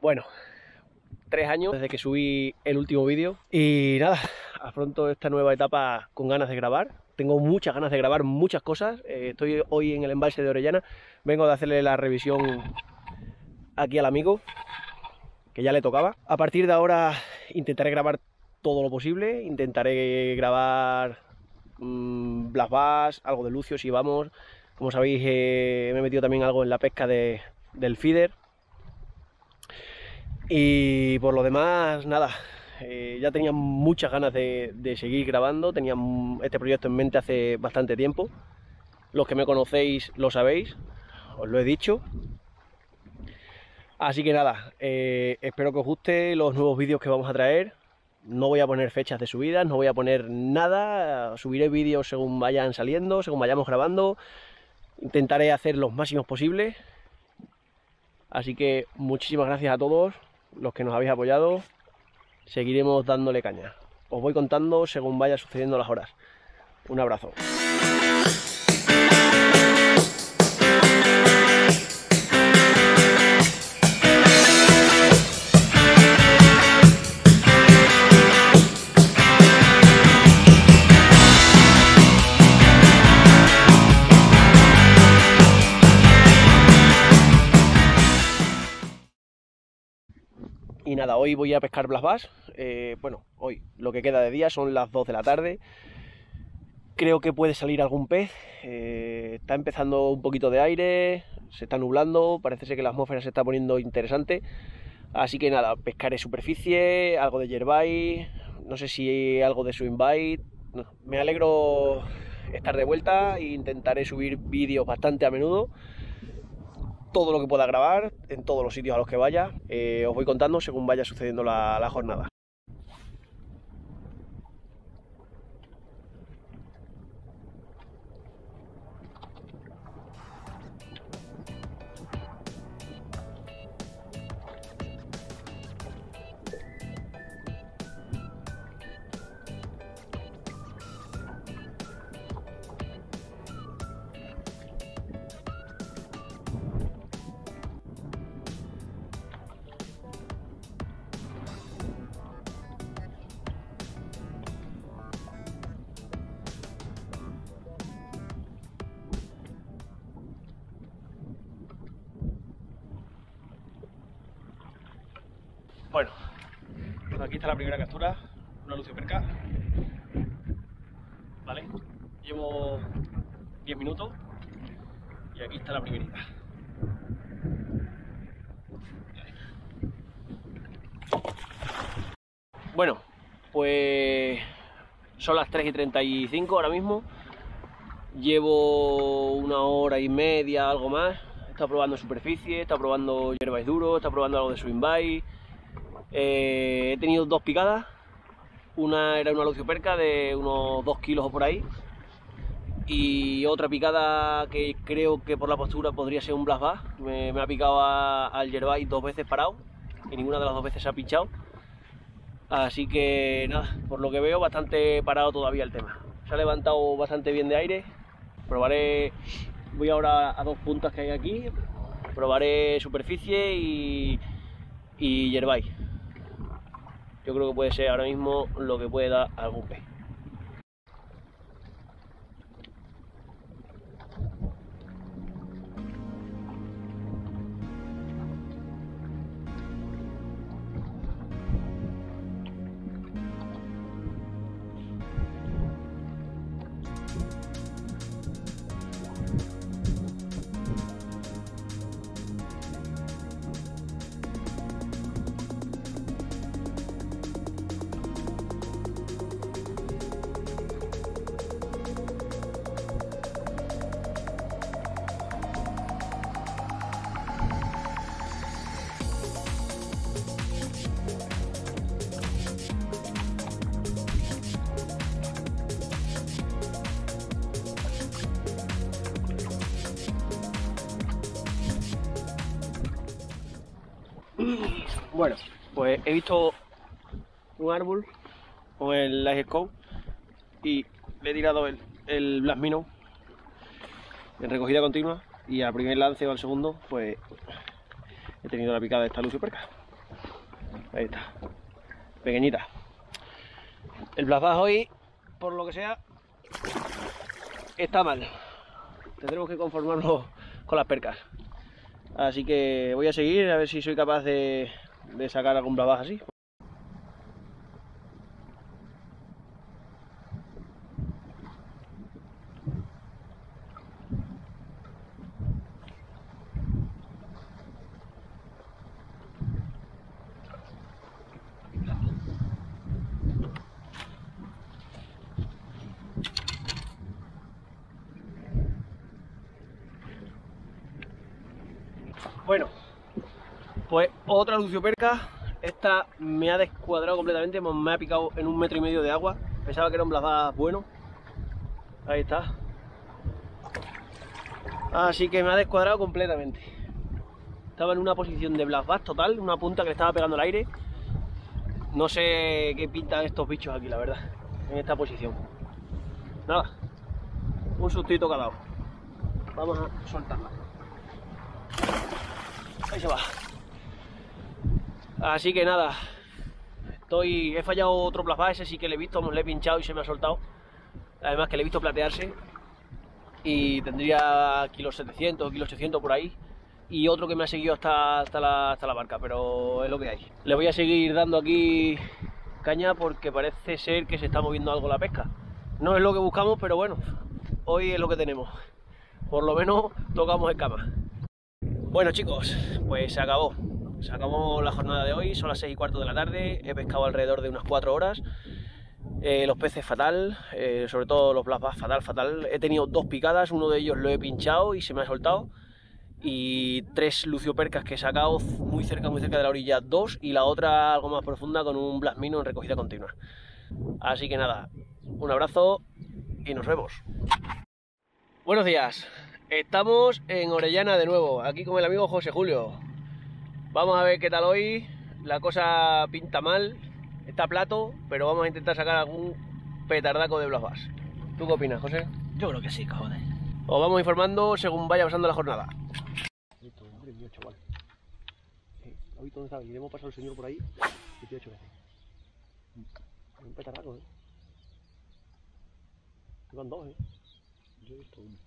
Bueno, tres años desde que subí el último vídeo y nada, afronto esta nueva etapa con ganas de grabar. Tengo muchas ganas de grabar muchas cosas. Eh, estoy hoy en el embalse de Orellana. Vengo de hacerle la revisión aquí al amigo, que ya le tocaba. A partir de ahora intentaré grabar todo lo posible. Intentaré grabar mmm, algo de Lucio si vamos. Como sabéis, eh, me he metido también algo en la pesca de, del feeder. Y por lo demás, nada, eh, ya tenía muchas ganas de, seguir grabando, tenía este proyecto en mente hace bastante tiempo. Los que me conocéis lo sabéis, os lo he dicho. Así que nada, eh, espero que os guste los nuevos vídeos que vamos a traer. No voy a poner fechas de subidas, no voy a poner nada, subiré vídeos según vayan saliendo, según vayamos grabando. Intentaré hacer los máximos posibles. Así que muchísimas gracias a todos los que nos habéis apoyado, seguiremos dándole caña. Os voy contando según vaya sucediendo las horas. Un abrazo. Hoy voy a pescar Blas Bass. Eh, bueno, hoy lo que queda de día son las 2 de la tarde. Creo que puede salir algún pez. Eh, está empezando un poquito de aire, se está nublando, parece ser que la atmósfera se está poniendo interesante. Así que nada, pescaré superficie, algo de yerbait, no sé si algo de swing No, me alegro estar de vuelta e intentaré subir vídeos bastante a menudo todo lo que pueda grabar en todos los sitios a los que vaya. Eh, os voy contando según vaya sucediendo la, la jornada. Aquí está la primera captura, una lucio perca. ¿Vale? Llevo 10 minutos y aquí está la primerita. Bueno, pues son las 3 y 35 ahora mismo. Llevo una hora y media, algo más. Está probando superficie, está probando hierbas duro, está probando algo de swing bite eh, he tenido dos picadas. Una era una lucioperca de unos 2 kilos o por ahí. Y otra picada que creo que por la postura podría ser un blast. Me, ha picado al yerbay dos veces parado y ninguna de las dos veces se ha pinchado. Así que nada, por lo que veo bastante parado todavía el tema. Se ha levantado bastante bien de aire. Probaré, voy ahora a dos puntas que hay aquí. Probaré superficie y, y yo creo que puede ser ahora mismo lo que puede dar algún pez. Bueno, pues he visto un árbol con el Light Scope y le he tirado el, el Blast Minnow en recogida continua y al primer lance o al segundo pues he tenido la picada de esta Lucio Perca. Ahí está. Pequeñita. El Black hoy, por lo que sea, está mal. Tendremos que conformarnos con las percas. Así que voy a seguir a ver si soy capaz de, de sacar algún Black así. Bueno, pues otra lucioperca. Esta me ha descuadrado completamente, me ha picado en un metro y medio de agua. Pensaba que era un blasbás bueno. Ahí está. Así que me ha descuadrado completamente. Estaba en una posición de blasbás total, una punta que le estaba pegando el aire. No sé qué pintan estos bichos aquí, la verdad, en esta posición. Nada, un sustito cada uno. Vamos a soltarla. Ahí se va. Así que nada. Estoy. He fallado otro plasma, ese sí que le he visto, le he pinchado y se me ha soltado. Además que le he visto platearse. Y tendría kilos 700, kilos 800 por ahí. Y otro que me ha seguido hasta, hasta, la, hasta la barca, pero es lo que hay. Le voy a seguir dando aquí caña porque parece ser que se está moviendo algo la pesca. No es lo que buscamos, pero bueno, hoy es lo que tenemos. Por lo menos tocamos el cama. Bueno chicos, pues se acabó. Se acabó la jornada de hoy, son las 6 y cuarto de la tarde, he pescado alrededor de unas 4 horas. Eh, los peces fatal, eh, sobre todo los black fatal, fatal. He tenido dos picadas, uno de ellos lo he pinchado y se me ha soltado. Y tres luciopercas que he sacado muy cerca, muy cerca de la orilla, dos. Y la otra algo más profunda con un black mino en recogida continua. Así que nada, un abrazo y nos vemos. Buenos días, Estamos en Orellana de nuevo, aquí con el amigo José Julio. Vamos a ver qué tal hoy. La cosa pinta mal, está plato, pero vamos a intentar sacar algún petardaco de Blas ¿Tú qué opinas, José? Yo creo que sí, cojones. Os vamos informando según vaya pasando la jornada. Madre mía, chaval. dónde está? Y hemos pasado el señor por ahí 18 veces. Un petardaco, ¿eh? Iban dos, ¿eh? Yo he visto uno.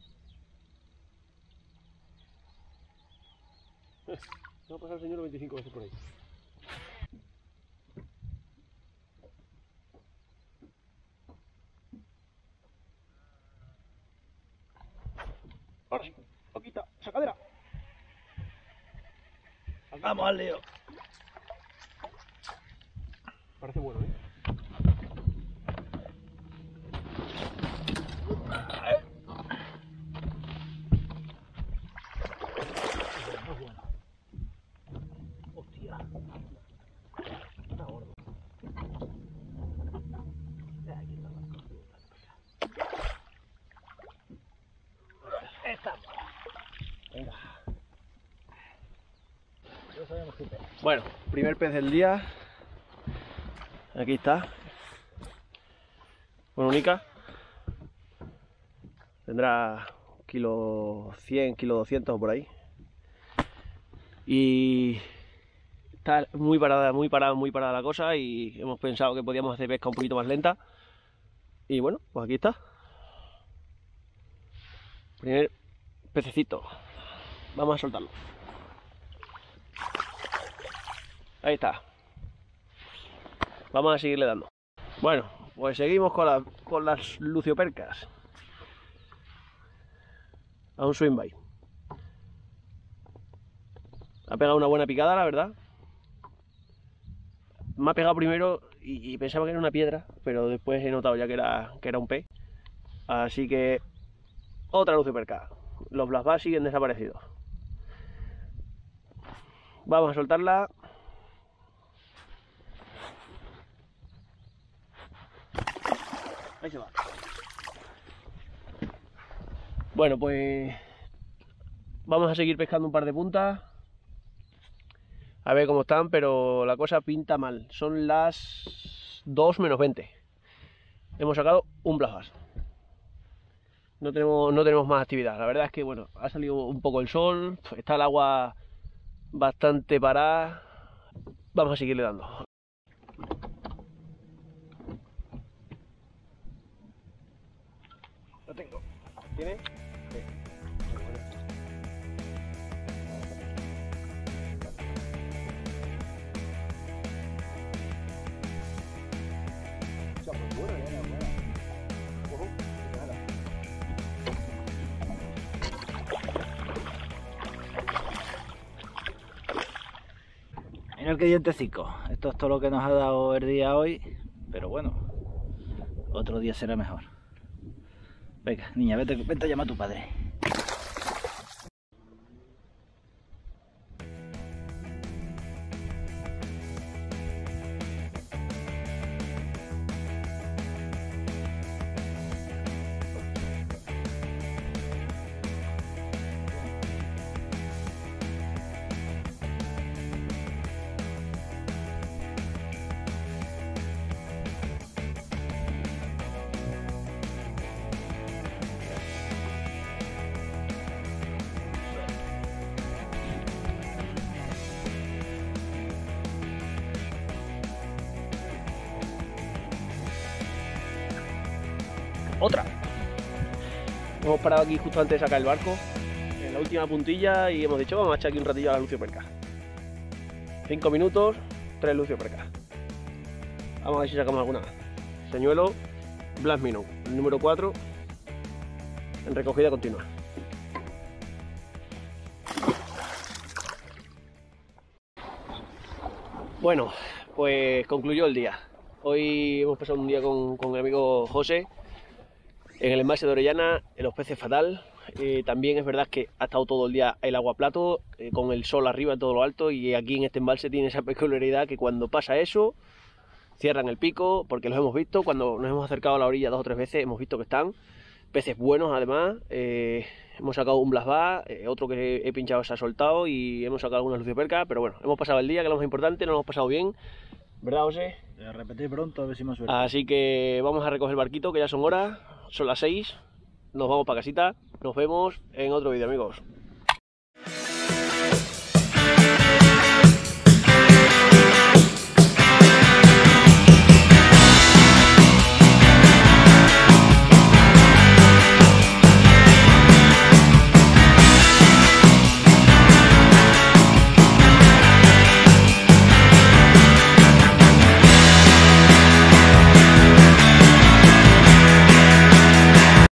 Va a pasar el señor 25 veces por ahí. Ahora sí, poquita, sacadera. Vamos al lío. Parece bueno, ¿eh? Bueno, primer pez del día. Aquí está. Una única. Tendrá kilo 100, kilo 200 por ahí. Y está muy parada, muy parada, muy parada la cosa y hemos pensado que podíamos hacer pesca un poquito más lenta. Y bueno, pues aquí está. Primer pececito. Vamos a soltarlo. Ahí está. Vamos a seguirle dando. Bueno, pues seguimos con, con las luciopercas. A un swing by. Ha pegado una buena picada, la verdad. Me ha pegado primero y, pensaba que era una piedra, pero después he notado ya que era, que era un pez. Así que otra lucioperca. Los blasbas siguen desaparecidos. Vamos a soltarla Ahí se va. Bueno, pues vamos a seguir pescando un par de puntas. A ver cómo están, pero la cosa pinta mal. Son las 2 menos 20. Hemos sacado un blasas. No tenemos, no tenemos más actividad. La verdad es que, bueno, ha salido un poco el sol. Está el agua bastante parada. vamos a seguirle dando. Lo tengo. ¿Tiene? Sí. Muy buena. O sea, pues buena, buena, buena. Ojo, nada. Mira qué dientecico. Esto es todo lo que nos ha dado el día hoy. Pero bueno, otro día será mejor. Venga, niña, vete, vete a llamar a tu padre. Otra. Hemos parado aquí justo antes de sacar el barco, en la última puntilla, y hemos dicho, vamos a echar aquí un ratillo a la Lucio Perca. Cinco minutos, tres Lucio Perca. Vamos a ver si sacamos alguna. Señuelo, Blast Minnow, el número 4, en recogida continua. Bueno, pues concluyó el día. Hoy hemos pasado un día con, con el amigo José en el embalse de Orellana, en los peces fatal. Eh, también es verdad que ha estado todo el día el agua plato, eh, con el sol arriba en todo lo alto, y aquí en este embalse tiene esa peculiaridad que cuando pasa eso, cierran el pico, porque los hemos visto, cuando nos hemos acercado a la orilla dos o tres veces, hemos visto que están peces buenos además. eh, hemos sacado un blasbar, eh, otro que he pinchado se ha soltado y hemos sacado algunas luciopercas, pero bueno, hemos pasado el día, que es lo más importante, nos lo hemos pasado bien. ¿Verdad, José? Repetir pronto a ver si me suelto. Así que vamos a recoger el barquito, que ya son horas, son las 6. Nos vamos para casita. Nos vemos en otro vídeo, amigos.